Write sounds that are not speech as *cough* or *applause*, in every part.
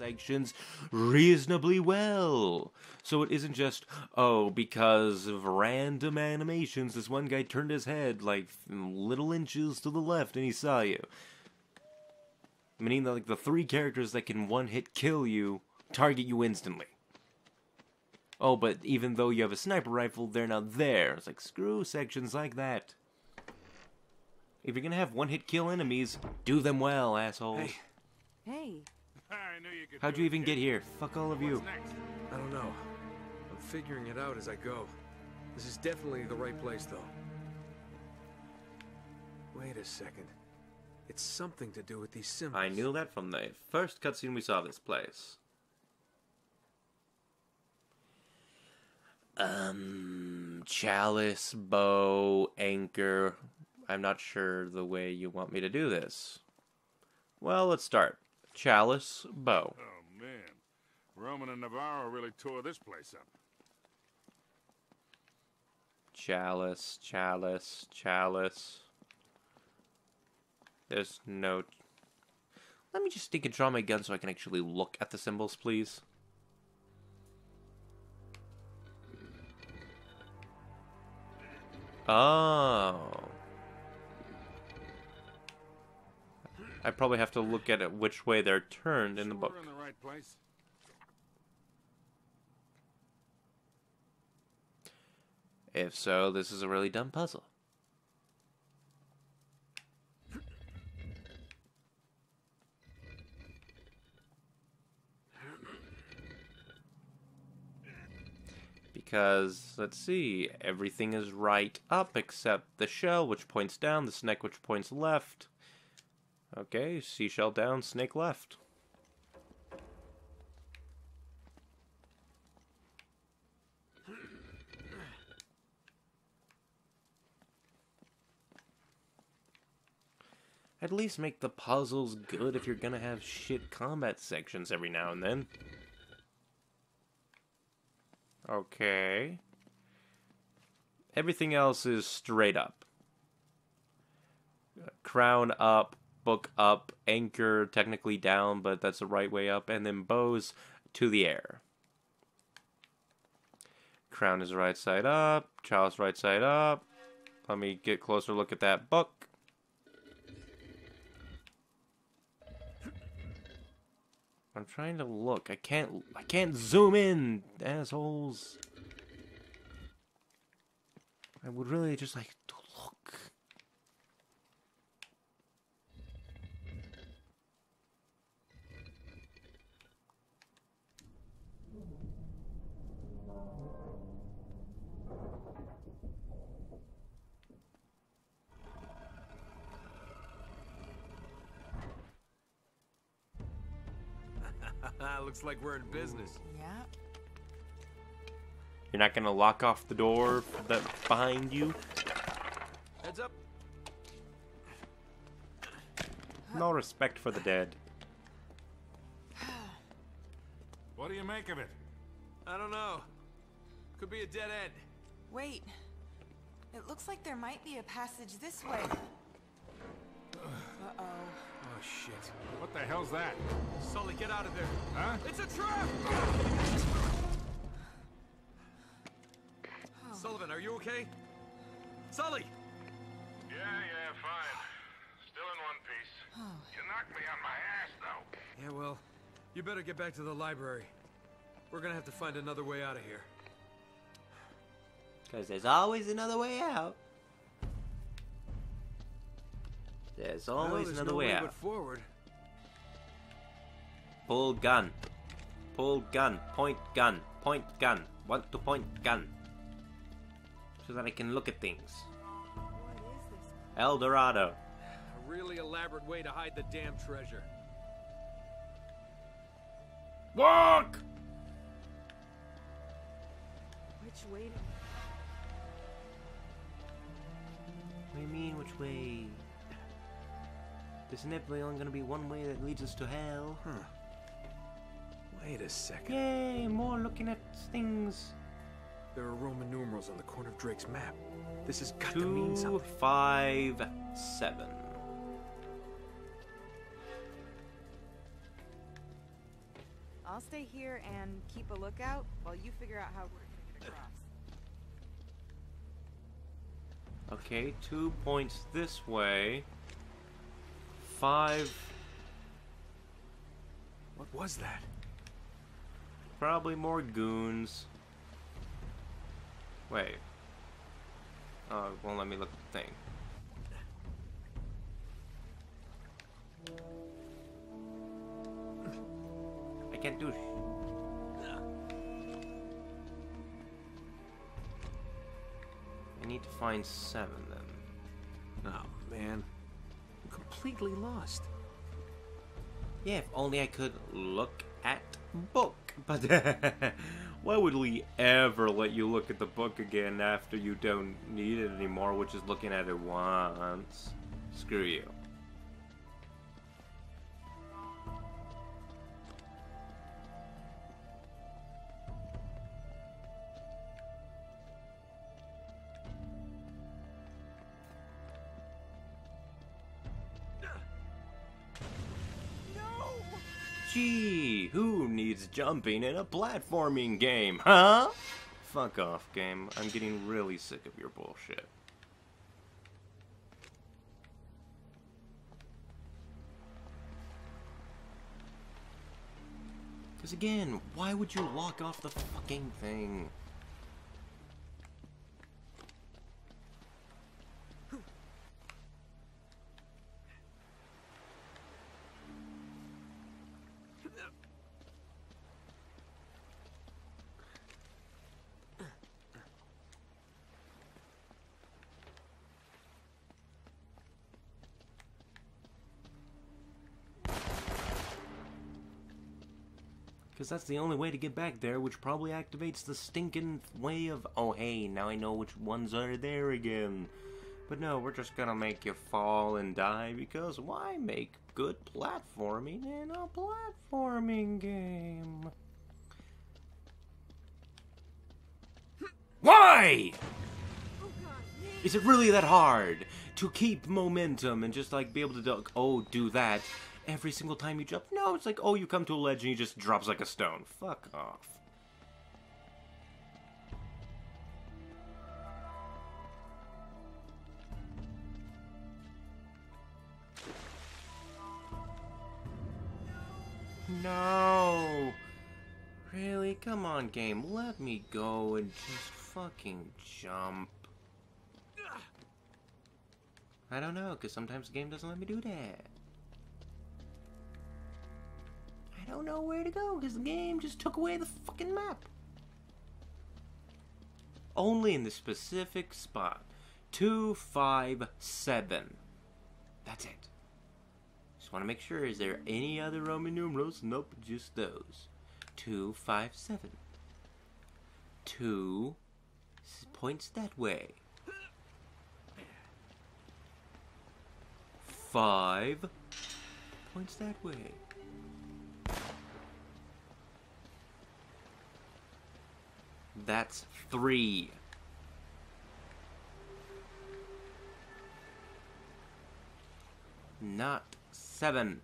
sections reasonably well. So it isn't just, oh, because of random animations, this one guy turned his head like little inches to the left and he saw you. Meaning that like the three characters that can one hit kill you target you instantly. Oh, but even though you have a sniper rifle, they're not there. It's like, screw sections like that. If you're gonna have one-hit kill enemies, do them well, assholes. Hey. Hey, How'd you even get here? Fuck all of you. Next? I don't know. I'm figuring it out as I go. This is definitely the right place, though. Wait a second. It's something to do with these symbols. I knew that from the first cutscene we saw this place. Um, chalice, bow, anchor. I'm not sure the way you want me to do this. Well, let's start. Chalice, bow. Oh, man. Roman and Navarro really tore this place up. Chalice, chalice, chalice. There's no. Let me just take and draw my gun so I can actually look at the symbols, please. Oh. I probably have to look at it which way they're turned in the book. We're in the right place. If so, this is a really dumb puzzle. Because, let's see, everything is right up except the shell, which points down, the snake, which points left. Okay, seashell down, snake left. At least make the puzzles good if you're gonna have shit combat sections every now and then. Okay. Everything else is straight up. Crown up, book up, anchor technically down, but that's the right way up, and then bows to the air. Crown is right side up, chalice right side up. Let me get closer look at that book. I'm trying to look. I can't I can't zoom in, assholes. I would really just like Looks like we're in business. yeah. You're not gonna lock off the door that behind you? Heads up. No respect for the dead. What do you make of it? I don't know. Could be a dead end. Wait. It looks like there might be a passage this way. Uh-oh. Shit. What the hell's that? Sully, get out of there. Huh? It's a trap! Sullivan, are you okay? Sully! Yeah, yeah, fine. Still in one piece. You knocked me on my ass, though. Yeah, well, you better get back to the library. We're gonna have to find another way out of here. Because there's always another way out. There's Well, always there's another no way way out. forward. Pull gun. Pull gun. Point gun. Point gun. Want to point gun. So that I can look at things. What is this? El Dorado. A really elaborate way to hide the damn treasure. Walk! Which way to... What do you mean, which way? There's inevitably only gonna be one way that leads us to hell. Huh. Wait a second. Yay, more looking at things. There are Roman numerals on the corner of Drake's map. This has got to mean Two, something. five, seven. I'll stay here and keep a lookout while you figure out how we're gonna get across. Okay, two points this way. Five, What was that? probably more goons. Wait. Oh, won't let me look at the thing. I can't do I need to find seven then. Oh, man. Completely lost. Yeah, if only I could look at book. *laughs* But why would we ever let you look at the book again after you don't need it anymore, which is looking at it once? Screw you. Jumping in a platforming game, huh? Fuck off, game. I'm getting really sick of your bullshit. Because again, why would you lock off the fucking thing? Because that's the only way to get back there, which probably activates the stinking way of, oh hey, now I know which ones are there again. But no, we're just gonna make you fall and die, because why make good platforming in a platforming game? Why? Is it really that hard to keep momentum and just like be able to oh do that every single time you jump? No, it's like oh you come to a ledge and he just drops like a stone. Fuck off. No. Really? Come on, game. Let me go and just fucking jump. I don't know, because sometimes the game doesn't let me do that. Don't know where to go, because the game just took away the fucking map. Only in the specific spot. 257. That's it. Just want to make sure, is there any other Roman numerals? Nope, just those. 257. Two points that way. Five points that way. That's three. Not seven.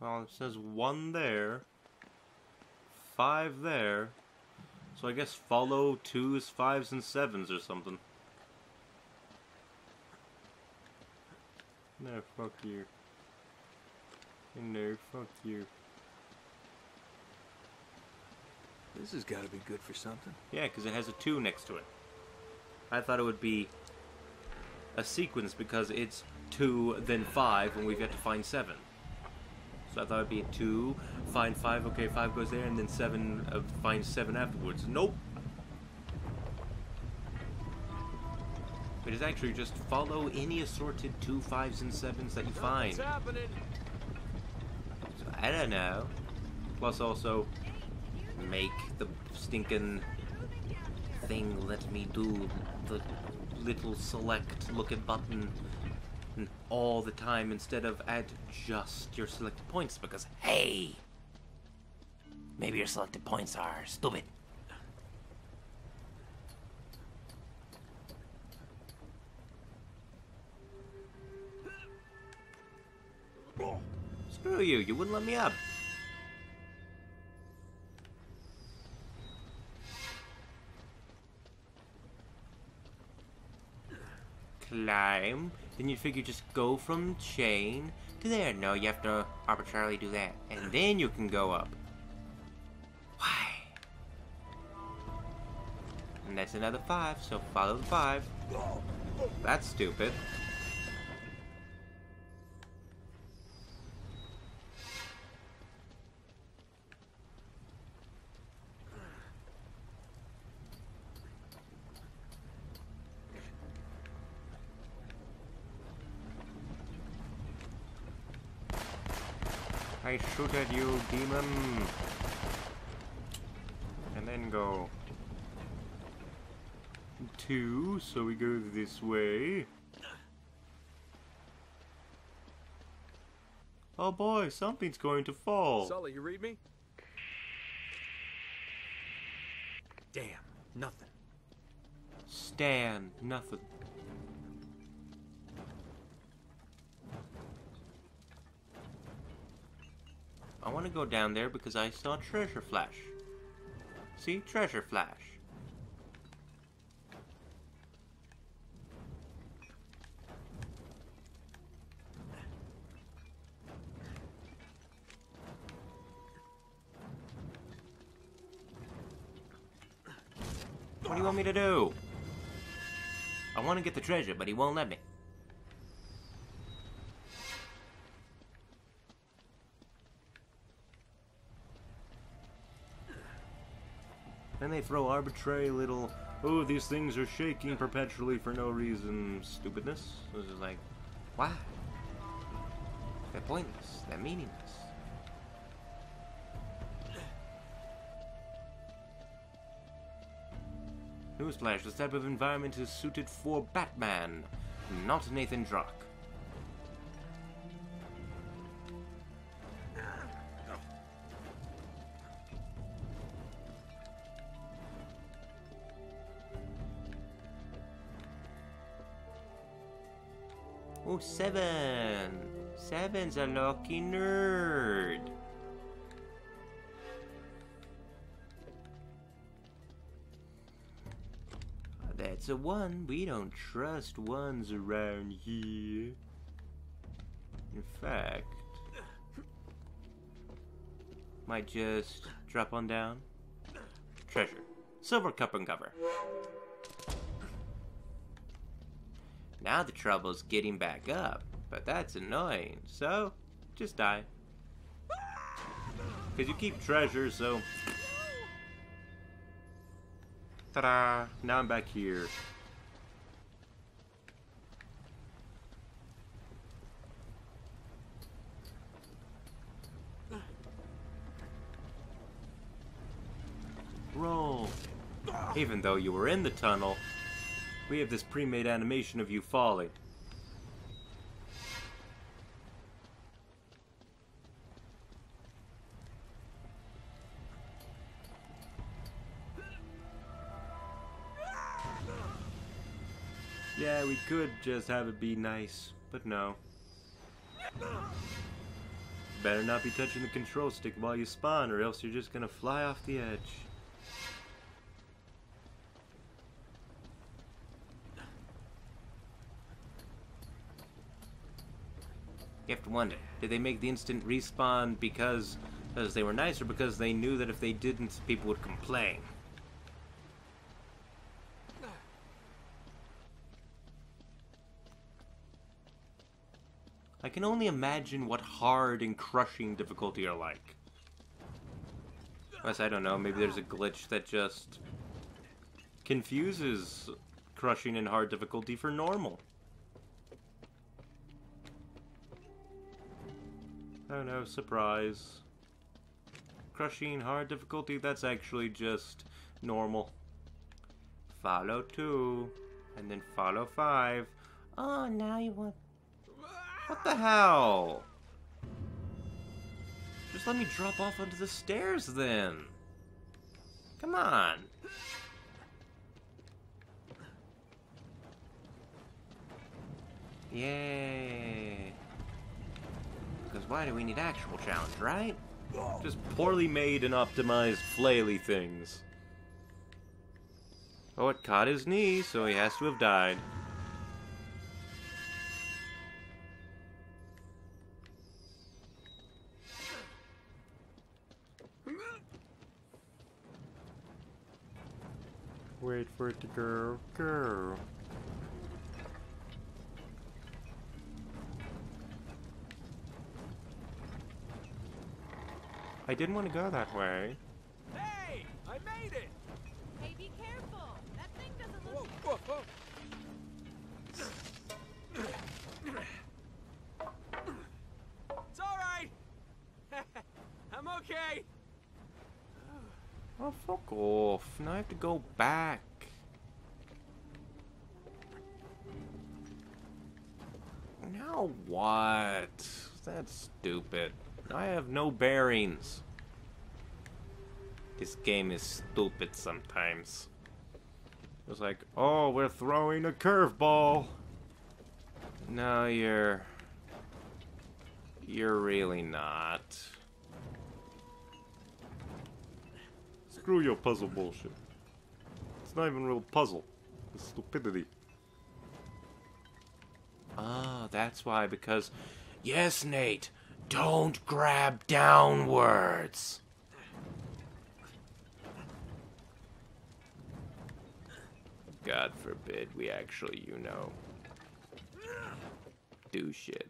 Well, it says one there, five there. So I guess follow twos, fives, and sevens or something. No, fuck you. No, fuck you. This has got to be good for something. Yeah, because it has a two next to it. I thought it would be a sequence because it's two, then five, and we've got to find seven. So I thought it'd be a two, find five, okay, five goes there, and then seven, uh, find seven afterwards. Nope. It is actually just follow any assorted two, fives, and sevens that you find. So, I don't know. Plus, also, make the stinking thing let me do the little select look at button Mm. all the time instead of at just your selected points because, hey, maybe your selected points are stupid. Screw you, you wouldn't let me up. Climb. Then you figure just go from chain to there. No, you have to arbitrarily do that. And then you can go up. Why? And that's another five, so follow the five. That's stupid. I shoot at you, demon. And then go. Two, so we go this way. Oh boy, something's going to fall. Sully, you read me? Damn, nothing. Stand, nothing. I want to go down there because I saw treasure flash. See? Treasure flash. What do you want me to do? I want to get the treasure, but he won't let me. Then they throw arbitrary little, oh, these things are shaking perpetually for no reason stupidness. This is like, why? They're pointless. They're meaningless. Newsflash, this type of environment is suited for Batman, not Nathan Drake. Seven. Seven's a lucky nerd. That's a one. We don't trust ones around here. In fact, might just drop on down. Treasure. Silver cup and cover. Now the trouble's getting back up, but that's annoying, so just die. Because you keep treasure, so. Ta da! Now I'm back here. Roll. Even though you were in the tunnel, we have this pre-made animation of you falling. Yeah, we could just have it be nice, but no. Better not be touching the control stick while you spawn, or else you're just gonna fly off the edge. You have to wonder, did they make the instant respawn because, because they were nice, or because they knew that if they didn't, people would complain? I can only imagine what hard and crushing difficulty are like. Unless, I don't know, maybe there's a glitch that just confuses crushing and hard difficulty for normal. Oh no, surprise. Crushing hard difficulty, that's actually just normal. Follow 2, and then follow 5. Oh, now you want... What the hell? Just let me drop off onto the stairs then. Come on. Yay. Because why do we need actual challenge, right? Just poorly made and optimized flaily things. Oh, it caught his knee, so he has to have died. Wait for it to go, go. I didn't want to go that way. Hey! I made it! Hey, be careful! That thing doesn't Whoa, look. whoa, whoa! It's alright! *laughs* I'm okay! Oh, fuck off. Now I have to go back. Now what? That's stupid. I have no bearings. This game is stupid sometimes. It's like, oh, we're throwing a curveball. No, you're... You're really not. Screw your puzzle bullshit. It's not even a real puzzle. It's stupidity. Ah, that's why, because... Yes, Nate! Don't grab downwards! God forbid we actually, you know, do shit.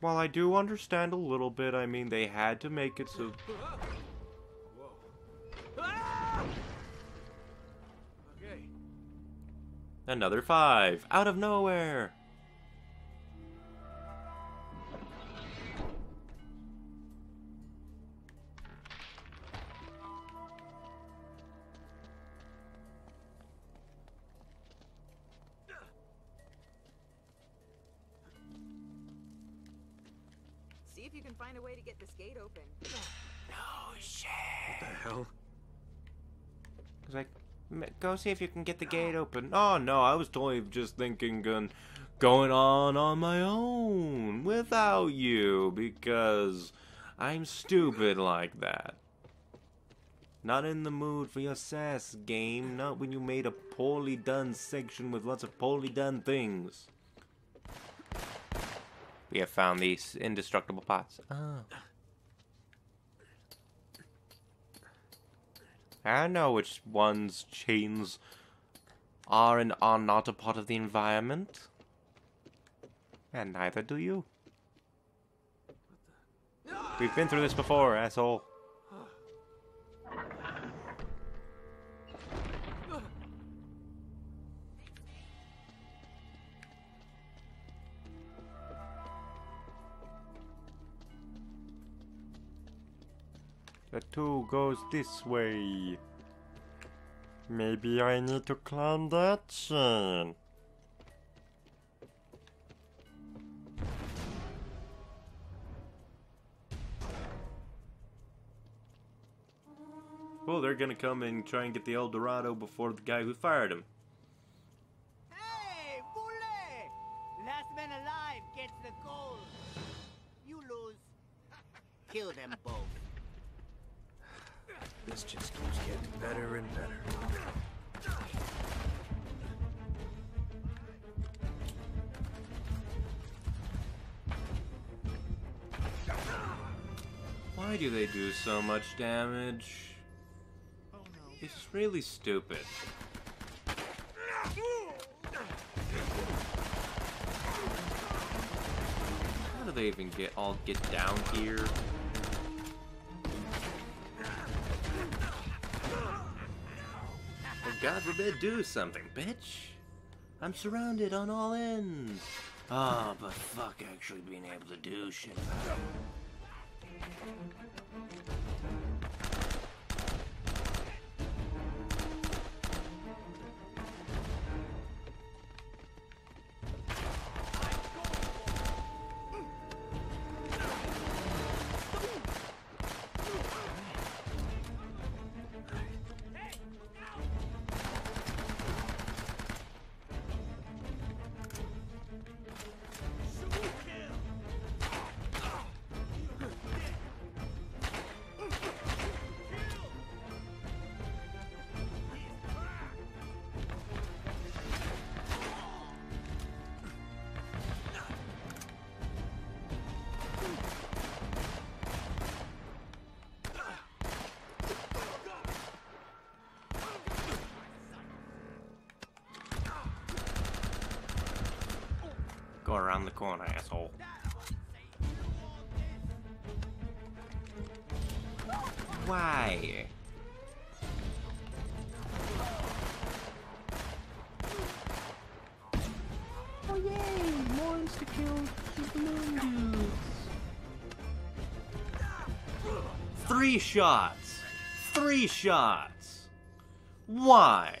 While I do understand a little bit, I mean, they had to make it so... Whoa. Okay. Another five, out of nowhere! If you can find a way to get this gate open. Oh, shit. What the hell? It's like, go see if you can get the gate open. Oh no, I was totally just thinking and going on on my own without you because I'm stupid like that. Not in the mood for your sass game. Not when you made a poorly done section with lots of poorly done things. We have found these indestructible pots. Oh. I know which ones chains are and are not a part of the environment. And neither do you. We've been through this before, asshole. The two goes this way. Maybe I need to climb that chain. Well, they're gonna come and try and get the El Dorado before the guy who fired him. Hey, Boule! Last man alive gets the gold. You lose. *laughs* Kill them both. This just keeps getting better and better. Why do they do so much damage? It's really stupid. How do they even get all get down here? God forbid do something, bitch. I'm surrounded on all ends. Ah, but fuck actually being able to do shit. Around the corner, asshole. Why? Oh yay! More insta kills with the moon dudes. Three shots. Three shots. Why?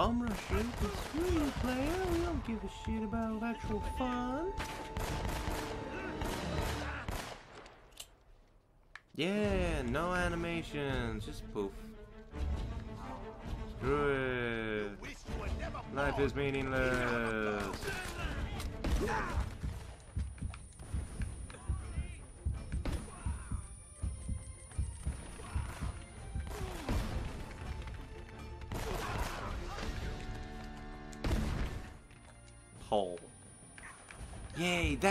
Bum rush you. It's you, player. We don't give a shit about actual fun. Yeah, no animations. Just poof. Screw it. Life is meaningless.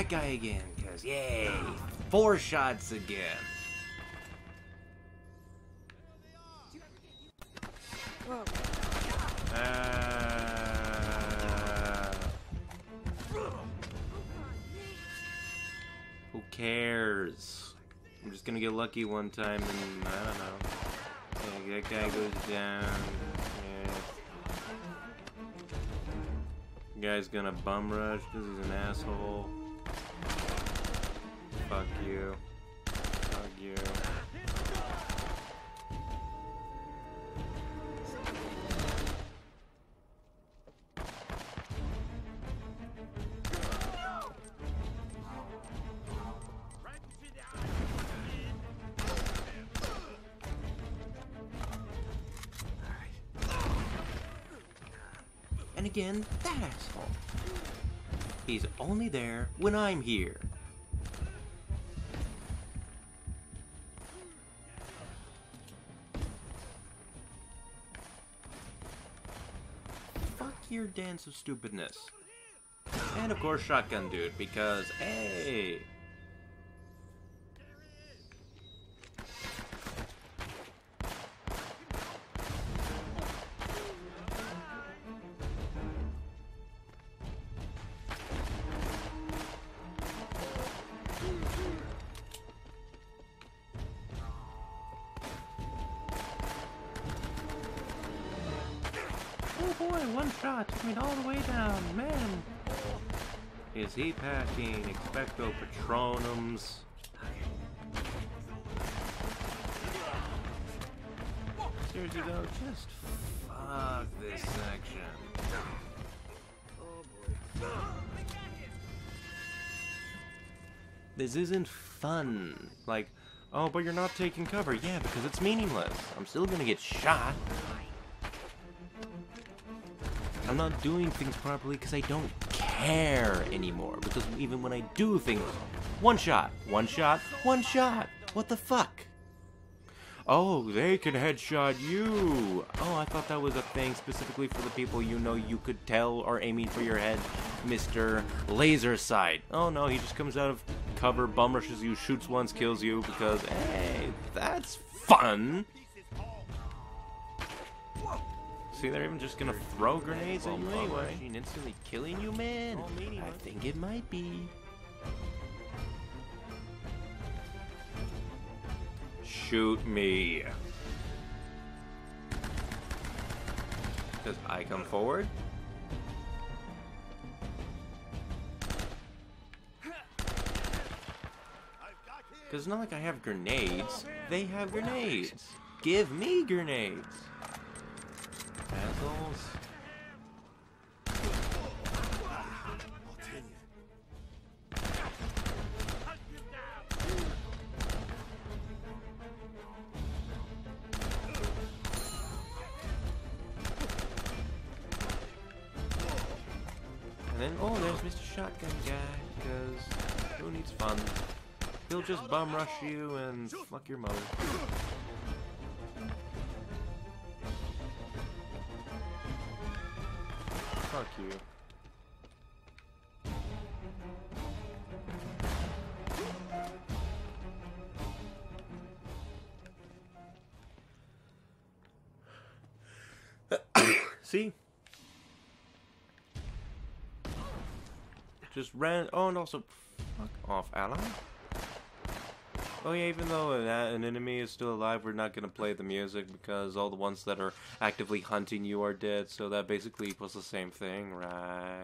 That guy again, cause yay, four shots again. Uh, who cares? I'm just gonna get lucky one time and I don't know. Yeah, that guy goes down. Yeah. Guy's gonna bum rush because he's an asshole. Fuck you. Fuck you. And again, that asshole. He's only there when I'm here. Dance of stupidness. And of course, Shotgun Dude, because, hey! Just fuck this section. This isn't fun. Like, oh, but you're not taking cover. Yeah, because it's meaningless. I'm still gonna get shot. I'm not doing things properly because I don't care anymore. Because even when I do things, one shot, one shot, one shot. What the fuck? Oh, they can headshot you. Oh, I thought that was a thing specifically for the people you know you could tell are aiming for your head, Mr. Laser Sight. Oh no, he just comes out of cover, bum rushes you, shoots once, kills you because, hey, that's fun. See, they're even just gonna throw grenades at you anyway. Instantly killing you, man. I think it might be. Shoot me. Because I come forward. Because it's not like I have grenades. They have grenades. Give me grenades. Assholes. And then, oh, there's Mr. Shotgun Guy, because who needs fun? He'll just bum rush you and fuck your mother. Fuck you. Ran. Oh, and also, fuck off, ally. Oh yeah, even though an, an enemy is still alive, we're not gonna play the music because all the ones that are actively hunting you are dead. So that basically equals the same thing, right?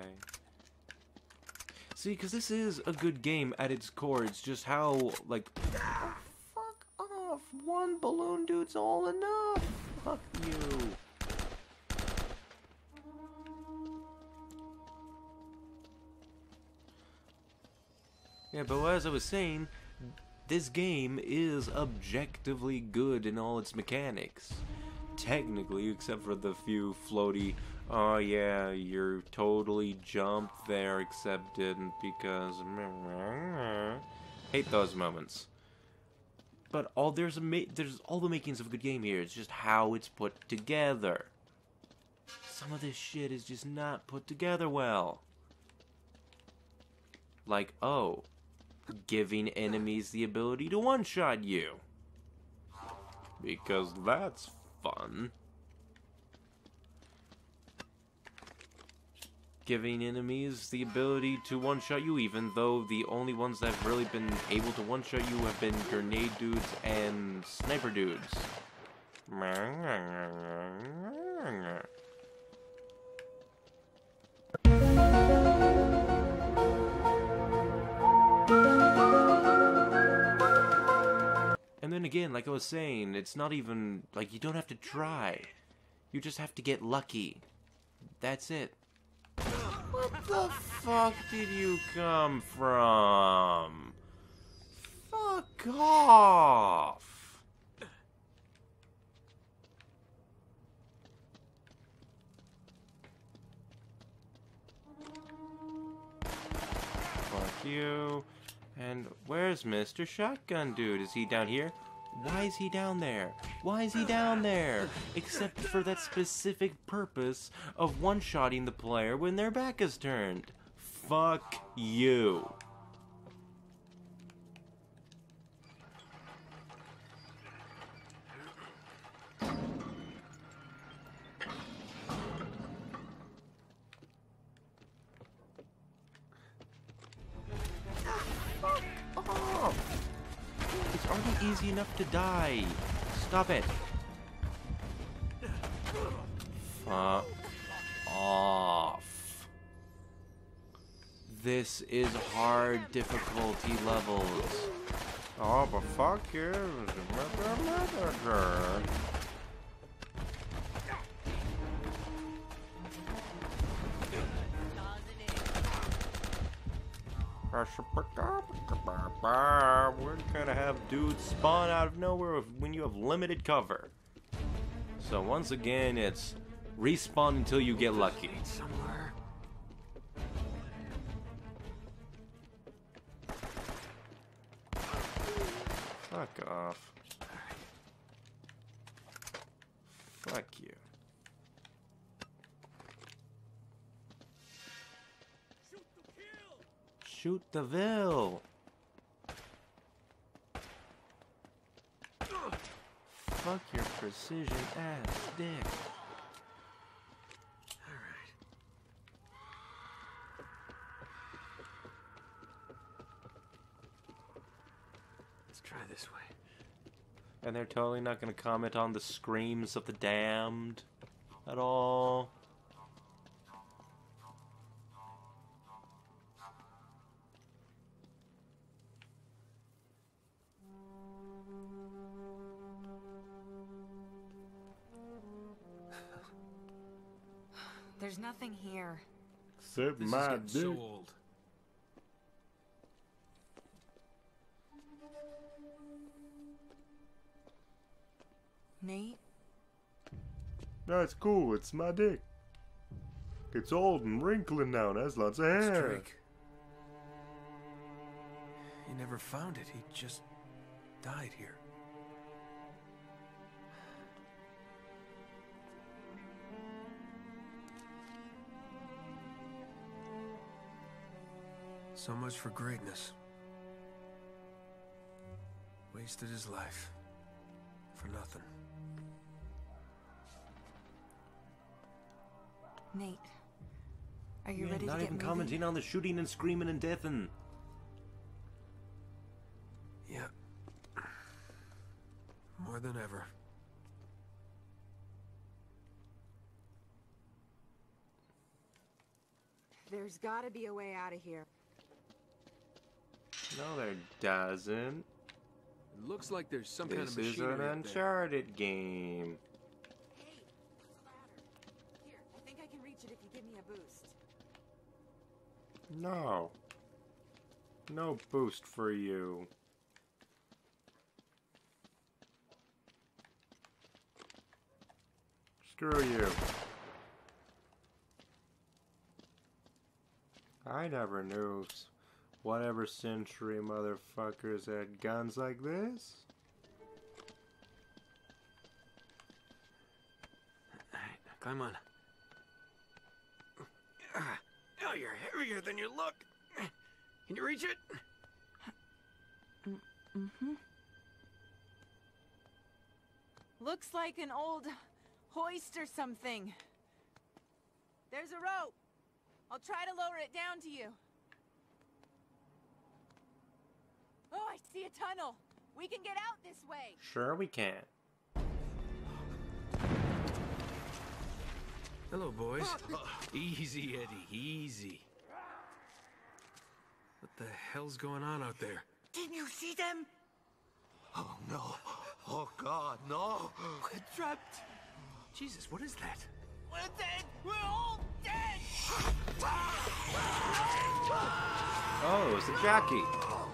See, because this is a good game at its core. It's just how like, ah, fuck off. One balloon dude's all enough. Fuck you. Yeah, but as I was saying, this game is objectively good in all its mechanics. Technically, except for the few floaty, oh yeah, you're totally jumped there, except didn't because. *laughs* Hate those moments. But all there's there's all the makings of a good game here. It's just how it's put together. Some of this shit is just not put together well. Like, oh, giving enemies the ability to one-shot you. Because that's fun. Giving enemies the ability to one-shot you, even though the only ones that have really been able to one-shot you have been grenade dudes and sniper dudes. Then again, like I was saying, it's not even like you don't have to try. You just have to get lucky. That's it. What the fuck did you come from? Fuck off. Fuck you. And where's Mr. Shotgun Dude? Is he down here? Why is he down there? Why is he down there? Except for that specific purpose of one-shotting the player when their back is turned. Fuck you. To die. Stop it. Fuck off. This is hard difficulty levels. Oh, but fuck you. Dudes spawn out of nowhere when you have limited cover. So once again, it's respawn until you get lucky. Fuck off. Fuck you. Shoot the kill. Shoot Vil. Fuck your precision ass dick. Alright. Let's try this way. And they're totally not gonna comment on the screams of the damned at all. Except This is getting so old. Nate? That's cool, it's my dick. It's old and wrinkling now and has lots of It's hair. Drake. He never found it. He just died here. So much for greatness. Wasted his life. For nothing. Nate, are you Yeah, ready not to get even moving? commenting on the shooting and screaming and death and... Yeah. More than ever. There's gotta be a way out of here. No, there doesn't. It looks like there's some kind This of is machinery an up there. Uncharted game. Hey, there's a ladder. Here, I think I can reach it if you give me a boost. No. No boost for you. Screw you. I never knew s- whatever century motherfuckers had guns like this. Alright, climb on. Ah, Oh, you're heavier than you look. Can you reach it? Mm-hmm. Looks like an old hoist or something. There's a rope. I'll try to lower it down to you. Oh, I see a tunnel. We can get out this way. Sure we can. Hello, boys. *laughs* easy, Eddie, easy. What the hell's going on out there? Didn't you see them? Oh no. Oh god, no. We're trapped. Jesus, what is that? We're dead. We're all dead. Oh, it's the jockey.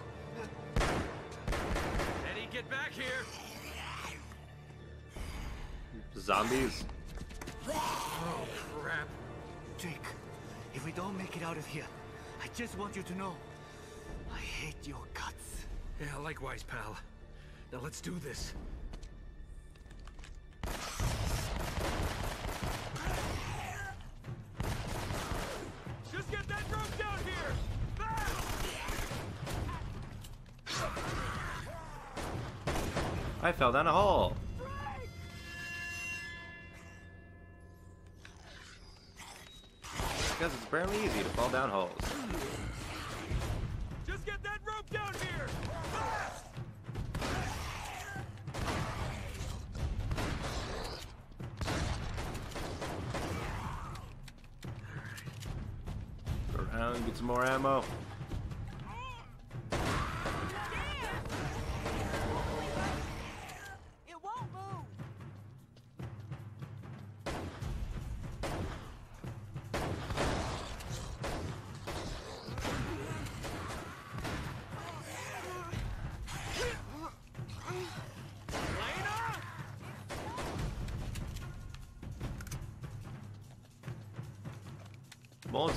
Eddie, get back here! Zombies. Oh, crap. Jake, if we don't make it out of here, I just want you to know, I hate your guts. Yeah, likewise, pal. Now let's do this. I fell down a hole. Because it's apparently easy to fall down holes. Just get that rope down here! Go around, get some more ammo.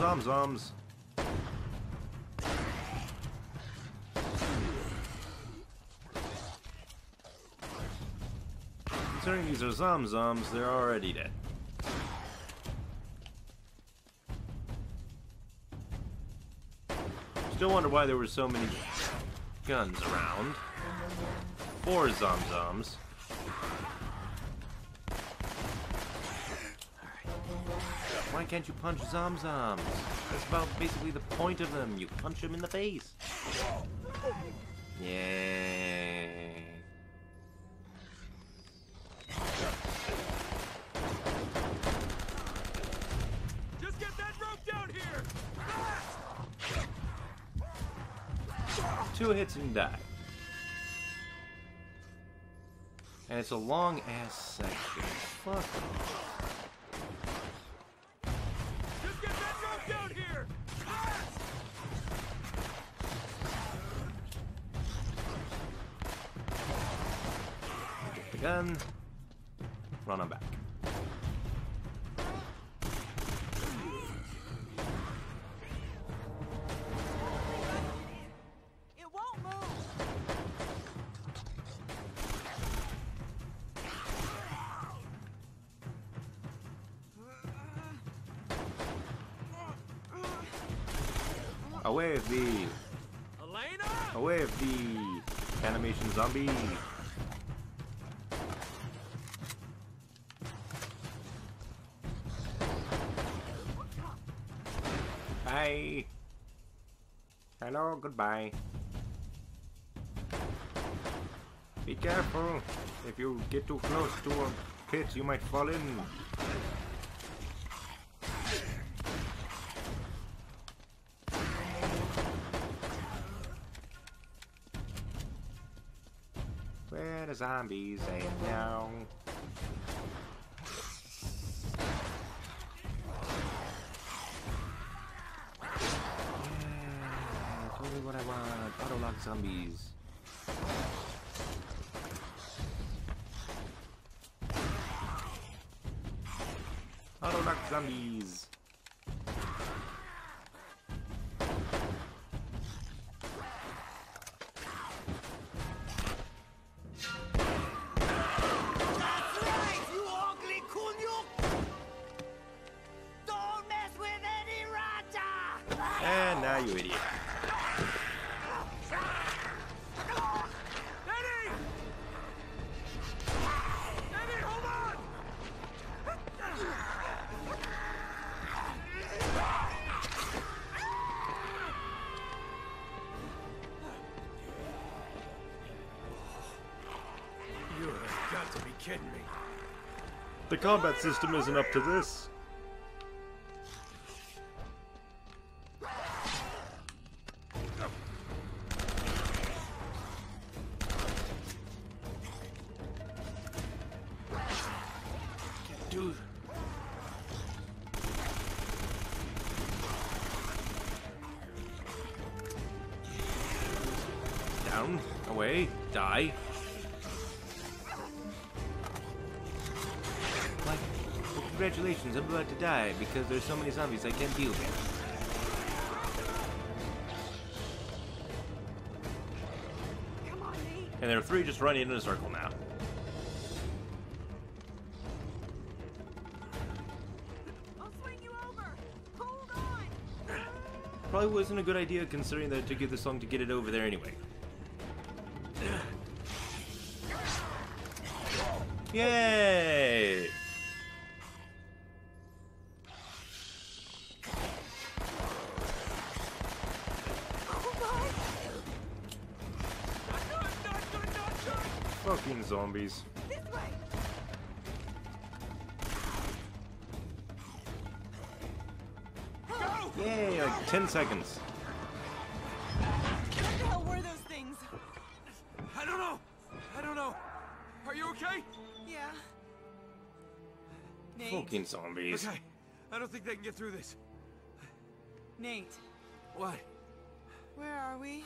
Zomzoms. Considering these are zomzoms, they're already dead. Still wonder why there were so many guns around. Four zomzoms. Why can't you punch zomzoms? That's about basically the point of them. You punch them in the face. Yay. Just get that rope down here! Two hits and you die. And it's a long ass section. Fuck gun. Run on back. It won't move. Away with the Elena! away with the animation zombie. Goodbye. Be careful. If you get too close to a pit, you might fall in. Where the zombies at now? Autolock zombies. Autolock zombies. The combat system isn't up to this. To die because there's so many zombies I can't deal with. And there are three just running in a circle now. Probably wasn't a good idea considering that it took you this long to get it over there anyway. Yay! Fucking zombies. This way. Yay, like 10 seconds. What the hell were those things? I don't know. I don't know. Are you okay? Yeah. Nate. Fucking zombies. Okay. I don't think they can get through this. Nate. What? Where are we?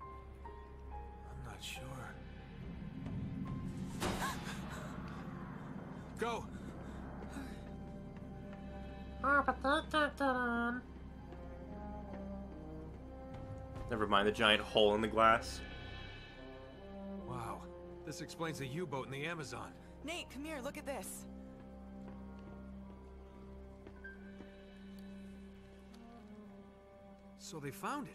I'm not sure. Go. Never mind the giant hole in the glass. Wow. This explains the U-boat in the Amazon. Nate, come here. Look at this. So they found it.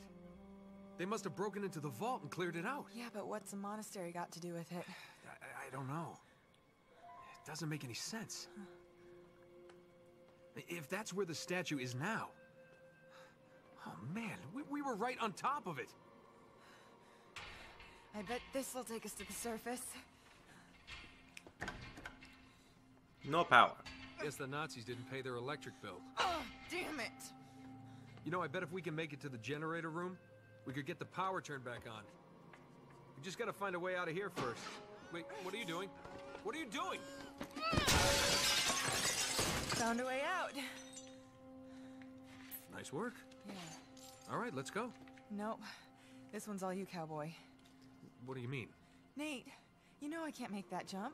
They must have broken into the vault and cleared it out. Yeah, but what's the monastery got to do with it? I, I- I don't know. It doesn't make any sense. If that's where the statue is now. Oh man, we, we were right on top of it. I bet this will take us to the surface. No power. Guess the Nazis didn't pay their electric bill. Oh, damn it! You know, I bet if we can make it to the generator room, we could get the power turned back on. We just gotta find a way out of here first. Wait, what are you doing? What are you doing? Found a way out. Nice work. Yeah. All right, let's go. Nope. This one's all you, cowboy. What do you mean? Nate, you know I can't make that jump.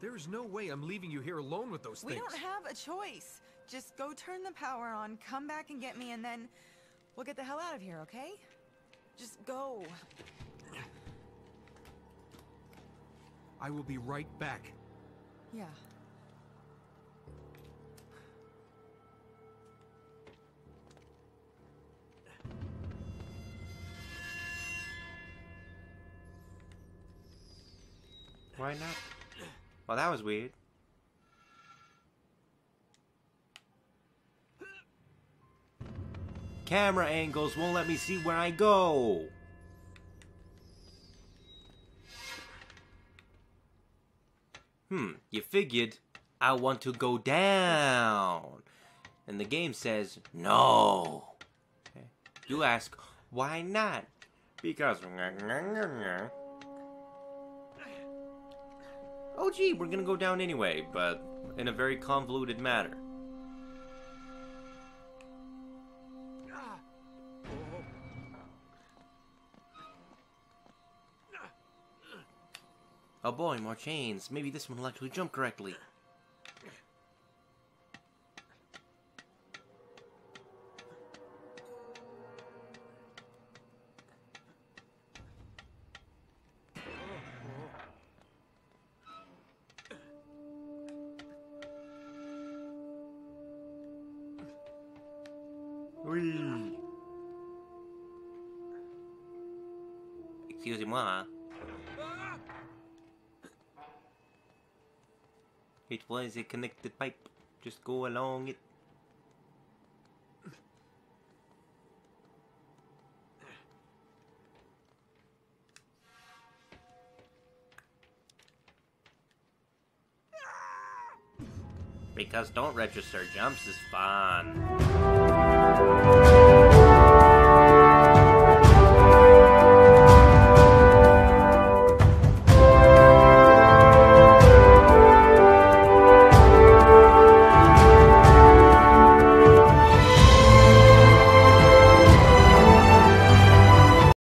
There is no way I'm leaving you here alone with those We things. We don't have a choice. Just go turn the power on, come back and get me, and then we'll get the hell out of here, okay? Just go. I will be right back. Yeah. Why not? Well, that was weird. camera angles won't let me see where I go. Hmm, you figured I want to go down. And the game says no. Okay. You ask, why not? Because. Oh, gee, we're gonna go down anyway, but in a very convoluted manner. Oh boy, more chains. Maybe this one will actually jump correctly. Connected pipe. Just go along it. Because don't register jumps is fun.